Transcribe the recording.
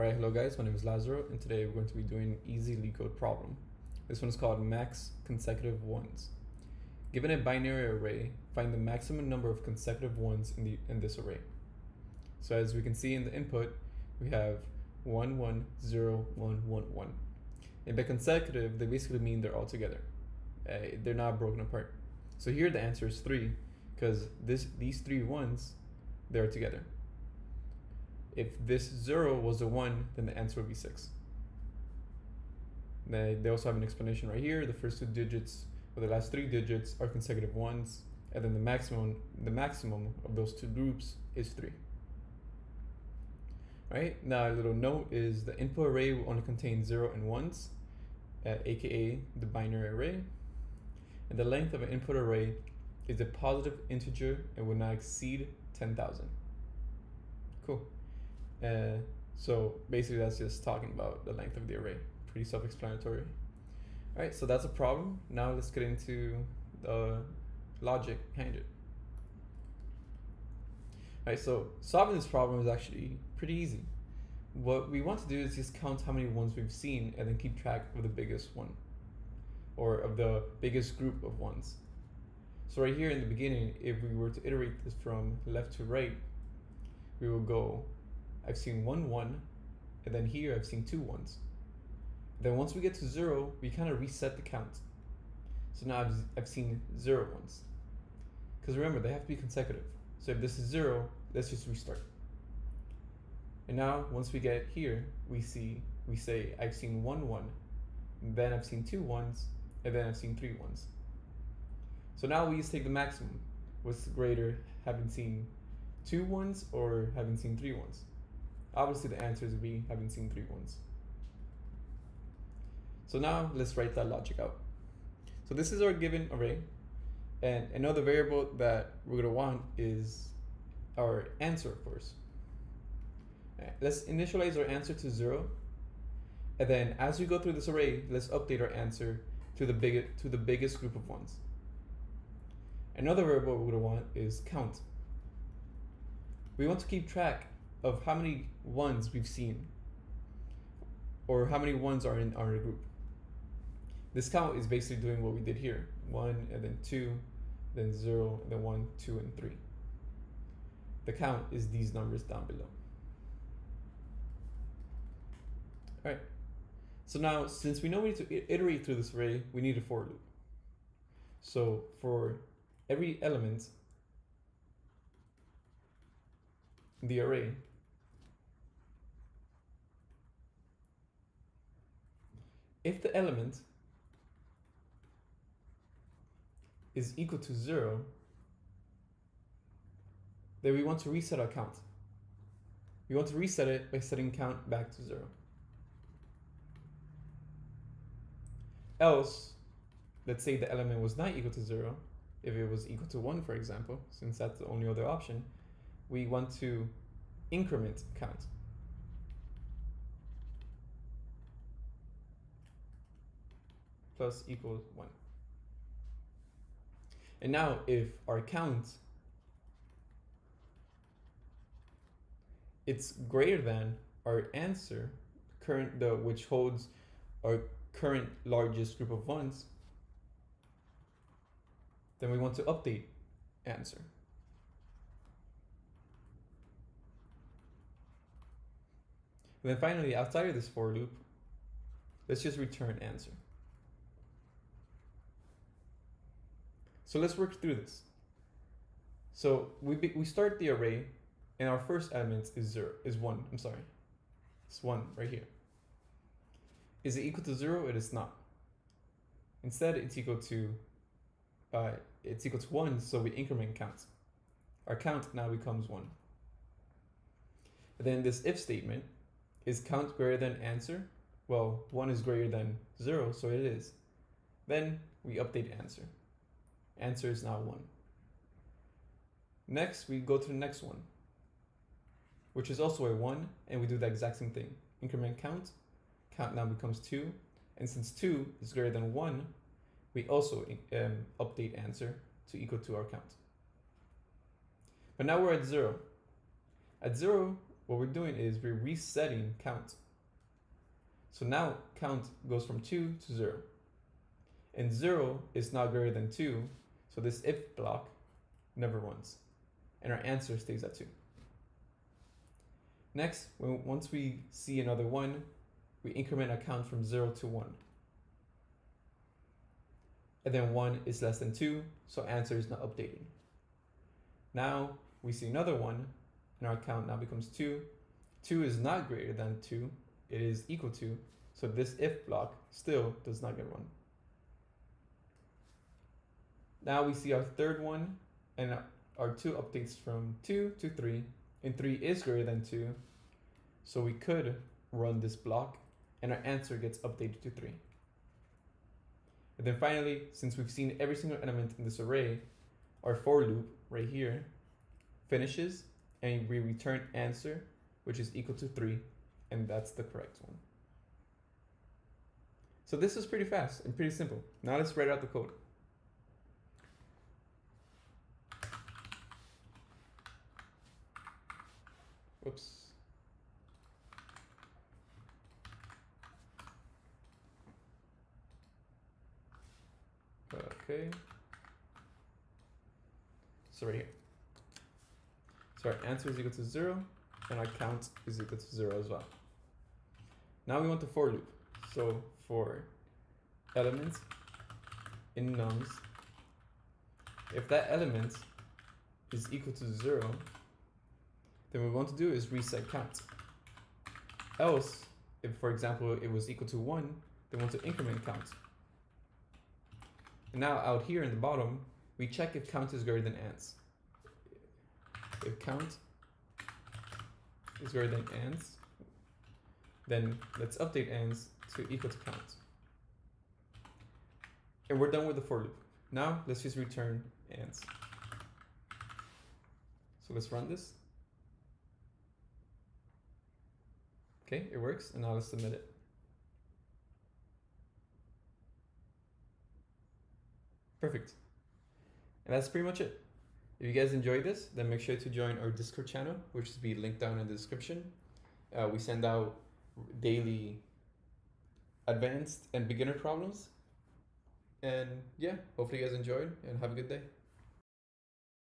Alright, hello guys, my name is Lazaro, and today we're going to be doing an easy LeetCode problem. This one is called max consecutive ones. Given a binary array, find the maximum number of consecutive ones in, the, in this array. So as we can see in the input, we have 1, 1, 0, 1, 1, 1. And by consecutive, they basically mean they're all together. Uh, they're not broken apart. So here the answer is 3, because this these three ones, they're together. If this 0 was a 1, then the answer would be 6. They, they also have an explanation right here. The first two digits, or the last three digits, are consecutive ones, and then the maximum, the maximum of those two groups is 3. Right now, a little note is the input array will only contain 0 and 1s, uh, aka the binary array. And the length of an input array is a positive integer and will not exceed 10,000. Cool. Uh, so basically that's just talking about the length of the array. Pretty self-explanatory. All right, so that's a problem. Now let's get into the logic behind it. All right, so solving this problem is actually pretty easy. What we want to do is just count how many ones we've seen and then keep track of the biggest one or of the biggest group of ones. So right here in the beginning, if we were to iterate this from left to right, we will go I've seen one one, and then here I've seen two ones. Then once we get to zero, we kind of reset the count. So now I've, I've seen zero ones. Because remember, they have to be consecutive. So if this is zero, let's just restart. And now once we get here, we see, we say I've seen one one, then I've seen two ones, and then I've seen three ones. So now we just take the maximum. What's greater, having seen two ones or having seen three ones? Obviously the answer is we haven't seen three ones. So now let's write that logic out. So this is our given array. And another variable that we're gonna want is our answer, of course. Right, let's initialize our answer to zero. And then as we go through this array, let's update our answer to the big to the biggest group of ones. Another variable we're gonna want is count. We want to keep track of how many ones we've seen or how many ones are in our group. This count is basically doing what we did here. One and then two, then zero, then one, two, and three. The count is these numbers down below. All right. So now, since we know we need to iterate through this array, we need a for loop. So for every element in the array, if the element is equal to zero, then we want to reset our count. We want to reset it by setting count back to zero. Else, let's say the element was not equal to zero, if it was equal to one, for example, since that's the only other option, we want to increment count. Plus equals 1. And now if our count it's greater than our answer current the which holds our current largest group of ones then we want to update answer and then finally outside of this for loop let's just return answer So let's work through this. So we, be, we start the array and our first element is zero, is one, I'm sorry. It's one right here. Is it equal to zero? It is not. Instead, it's equal to, uh, it's equal to one, so we increment count. Our count now becomes one. And then this if statement, is count greater than answer? Well, one is greater than zero, so it is. Then we update answer. Answer is now 1. Next, we go to the next one, which is also a 1, and we do the exact same thing. Increment count, count now becomes 2, and since 2 is greater than 1, we also um, update answer to equal to our count. But now we're at 0. At 0, what we're doing is we're resetting count. So now count goes from 2 to 0. And 0 is not greater than 2, so this if block never runs. And our answer stays at 2. Next, when, once we see another 1, we increment our count from 0 to 1. And then 1 is less than 2, so answer is not updating. Now we see another 1, and our count now becomes 2. 2 is not greater than 2, it is equal to, so this if block still does not get run. Now we see our third one, and our 2 updates from 2 to 3, and 3 is greater than 2, so we could run this block, and our answer gets updated to 3. And then finally, since we've seen every single element in this array, our for loop right here finishes and we return answer, which is equal to 3, and that's the correct one. So this is pretty fast and pretty simple. Now let's write out the code. Whoops. Okay. So right here. So our answer is equal to zero, and our count is equal to zero as well. Now we want the for loop. So for element in nums, if that element is equal to zero, then what we want to do is reset count. Else, if for example it was equal to one, then we want to increment count. And now out here in the bottom, we check if count is greater than ans. If count is greater than ans, then let's update ans to equal to count. And we're done with the for loop. Now let's just return ans. So let's run this. Okay, it works, and now let's submit it. Perfect. And that's pretty much it. If you guys enjoyed this, then make sure to join our Discord channel, which is be linked down in the description. Uh, we send out daily advanced and beginner problems. And yeah, hopefully you guys enjoyed and have a good day.